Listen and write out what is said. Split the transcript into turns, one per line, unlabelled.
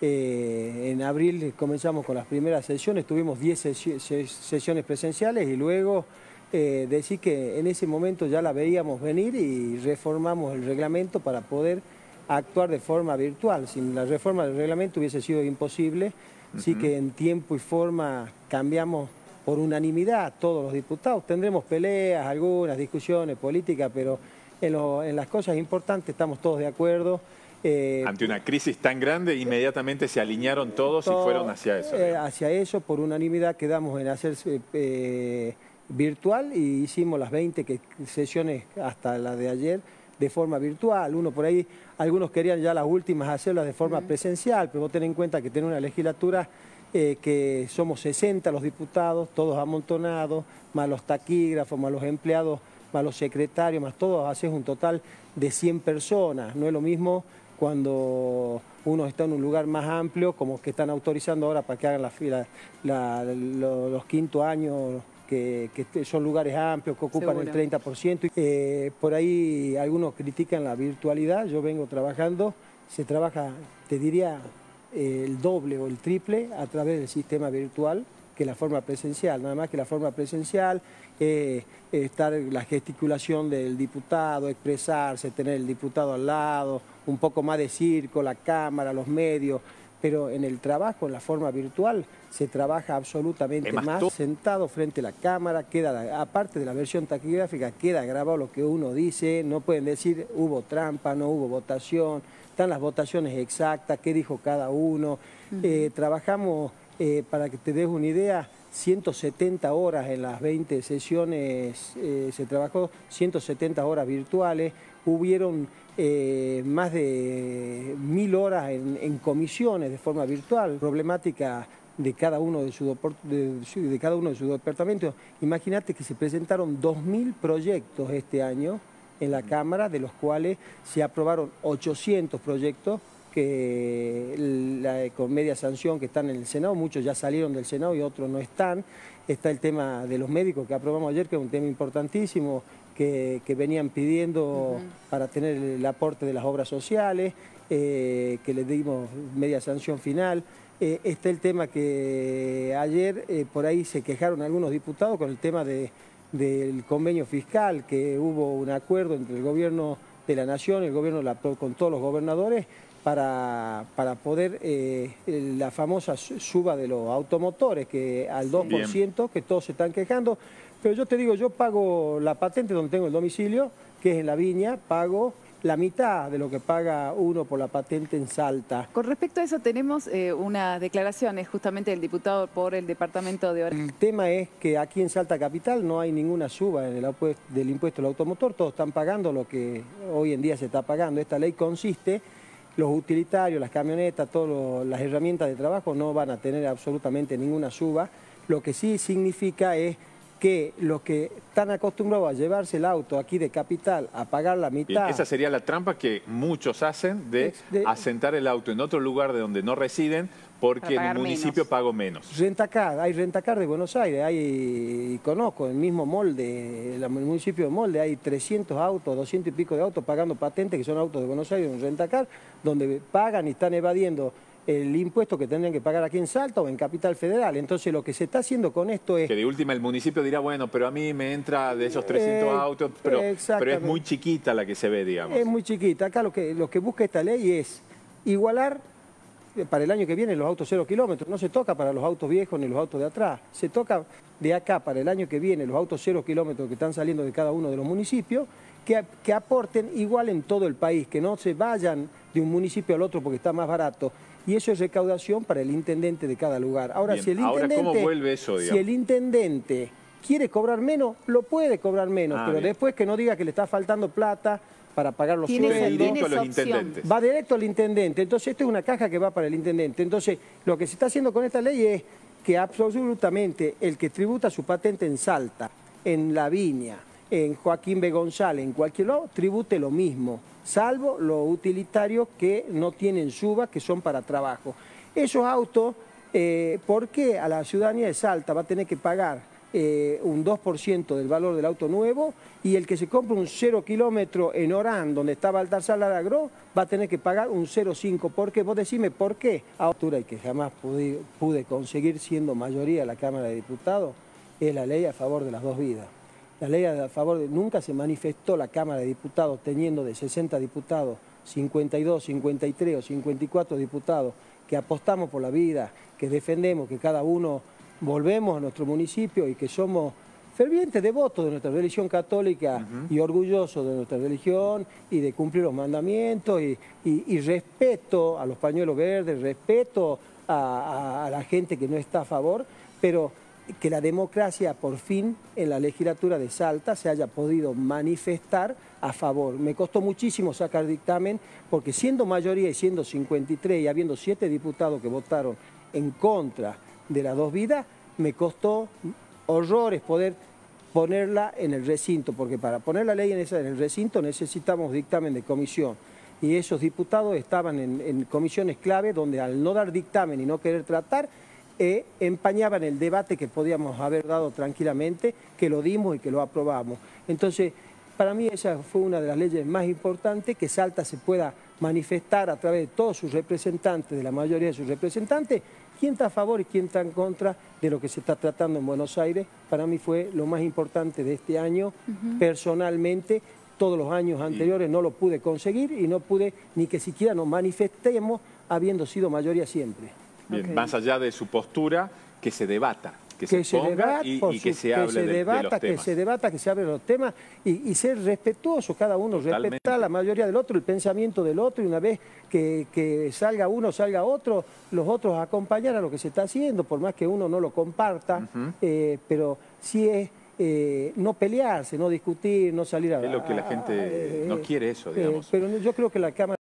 Eh, en abril comenzamos con las primeras sesiones, tuvimos 10 sesiones presenciales y luego eh, decir que en ese momento ya la veíamos venir y reformamos el reglamento para poder actuar de forma virtual. Sin la reforma del reglamento hubiese sido imposible, así que en tiempo y forma cambiamos por unanimidad todos los diputados. Tendremos peleas, algunas discusiones políticas, pero en las cosas importantes estamos todos de acuerdo.
Eh, Ante una crisis tan grande, inmediatamente se alinearon todos y fueron hacia eso.
Eh, hacia eso, por unanimidad quedamos en hacer eh, virtual y hicimos las 20 sesiones hasta la de ayer de forma virtual. Uno por ahí, algunos querían ya las últimas hacerlas de forma presencial, pero vos ten en cuenta que tiene una legislatura que somos 60 los diputados, todos amontonados, más los taquígrafos, más los empleados, más los secretarios, más todos, haces un total de 100 personas. No es lo mismo cuando uno está en un lugar más amplio, como que están autorizando ahora para que hagan la fila, los, quinto años, que, son lugares amplios, que ocupan el 30%. Eh, por ahí algunos critican la virtualidad, yo vengo trabajando, se trabaja, te diría, el doble o el triple a través del sistema virtual que la forma presencial, nada más que la forma presencial, eh, estar la gesticulación del diputado, expresarse, tener el diputado al lado, un poco más de circo, la cámara, los medios, pero en el trabajo, en la forma virtual, se trabaja absolutamente más, sentado frente a la cámara, queda, aparte de la versión taquigráfica, queda grabado lo que uno dice, no pueden decir hubo trampa, no hubo votación, están las votaciones exactas, qué dijo cada uno, eh, trabajamos eh, para que te des una idea, 170 horas en las 20 sesiones, eh, se trabajó 170 horas virtuales, hubieron eh, más de mil horas en, comisiones de forma virtual, problemática de cada uno de su, de, cada uno de sus departamentos. Imagínate que se presentaron 2.000 proyectos este año en la Cámara, de los cuales se aprobaron 800 proyectos que con media sanción que están en el Senado, muchos ya salieron del Senado y otros no están. Está el tema de los médicos que aprobamos ayer, que es un tema importantísimo, que, venían pidiendo para tener el aporte de las obras sociales, eh, que les dimos media sanción final. Eh, está el tema que ayer eh, por ahí se quejaron algunos diputados con el tema del convenio fiscal, que hubo un acuerdo entre el gobierno de la Nación, el gobierno con todos los gobernadores, para, para poder eh, la famosa suba de los automotores, que al 2%, que todos se están quejando. Pero yo te digo, yo pago la patente donde tengo el domicilio, que es en la viña, pago la mitad de lo que paga uno por la patente en Salta.
Con respecto a eso tenemos eh, unas declaraciones justamente del diputado por el departamento de...
El tema es que aquí en Salta Capital no hay ninguna suba en el del impuesto al automotor, todos están pagando lo que hoy en día se está pagando. Esta ley consiste los utilitarios, las camionetas, todas las herramientas de trabajo no van a tener absolutamente ninguna suba. Lo que sí significa es que los que están acostumbrados a llevarse el auto aquí de capital a pagar la mitad...
esa sería la trampa que muchos hacen de, asentar el auto en otro lugar de donde no residen porque en el municipio pago menos.
Rentacar, hay rentacar de Buenos Aires, hay, conozco, el mismo molde, el municipio de Molde, hay 300 autos, 200 y pico de autos pagando patentes que son autos de Buenos Aires en rentacar, donde pagan y están evadiendo el impuesto que tendrían que pagar aquí en Salta o en Capital Federal. Entonces lo que se está haciendo con esto es...
Que de última el municipio dirá, bueno, pero a mí me entra de esos 300 eh, autos, pero, pero, es muy chiquita la que se ve, digamos.
Es muy chiquita. Acá lo que, lo que busca esta ley es igualar para el año que viene los autos cero kilómetros, no se toca para los autos viejos ni los autos de atrás, se toca de acá para el año que viene los autos cero kilómetros que están saliendo de cada uno de los municipios, que, que, aporten igual en todo el país, que no se vayan de un municipio al otro porque está más barato. Y eso es recaudación para el intendente de cada lugar. Ahora, si el intendente,
vuelve eso,
si el intendente quiere cobrar menos, lo puede cobrar menos, ah, pero después que no diga que le está faltando plata, para pagar los
sueldos. directo a los intendentes.
Va directo al intendente. Entonces, esto es una caja que va para el intendente. Entonces, lo que se está haciendo con esta ley es que absolutamente el que tributa su patente en Salta, en La Viña, en Joaquín B. González, en cualquier lado, tribute lo mismo, salvo los utilitarios que no tienen suba, que son para trabajo. Esos autos, eh, ¿por qué a la ciudadanía de Salta va a tener que pagar eh, un 2% del valor del auto nuevo y el que se compra un 0 kilómetro en Orán, donde estaba Baltasar Agro, va a tener que pagar un 0,5. ¿Por qué? Vos decime por qué. A altura y que jamás pude, pude conseguir siendo mayoría la Cámara de Diputados, es la ley a favor de las dos vidas. La ley a favor de... Nunca se manifestó la Cámara de Diputados teniendo de 60 diputados 52, 53 o 54 diputados que apostamos por la vida, que defendemos, que cada uno volvemos a nuestro municipio y que somos fervientes devotos de nuestra religión católica y orgullosos de nuestra religión y de cumplir los mandamientos y, respeto a los pañuelos verdes, respeto a la gente que no está a favor, pero que la democracia por fin en la legislatura de Salta se haya podido manifestar a favor. Me costó muchísimo sacar dictamen porque siendo mayoría y siendo 53 y habiendo siete diputados que votaron en contra de las dos vidas, me costó horrores poder ponerla en el recinto, porque para poner la ley en, el recinto necesitamos dictamen de comisión. Y esos diputados estaban en comisiones clave donde al no dar dictamen y no querer tratar, e empañaban el debate que podíamos haber dado tranquilamente, que lo dimos y que lo aprobamos. Entonces, para mí esa fue una de las leyes más importantes, que Salta se pueda manifestar a través de todos sus representantes, de la mayoría de sus representantes, quién está a favor y quién está en contra de lo que se está tratando en Buenos Aires. Para mí fue lo más importante de este año, personalmente, todos los años anteriores no lo pude conseguir y no pude ni que siquiera nos manifestemos habiendo sido mayoría siempre.
Bien, más allá de su postura, que se debata. Que, se, ponga y, que se hable de,
debata, Que se debata, que se hable de los temas y, ser respetuoso cada uno, respetar la mayoría del otro, el pensamiento del otro y una vez que, salga uno, salga otro, los otros acompañar a lo que se está haciendo, por más que uno no lo comparta, eh, pero sí es eh, no pelearse, no discutir, no salir a...
Es lo que la gente no quiere eso, digamos.
pero yo creo que la Cámara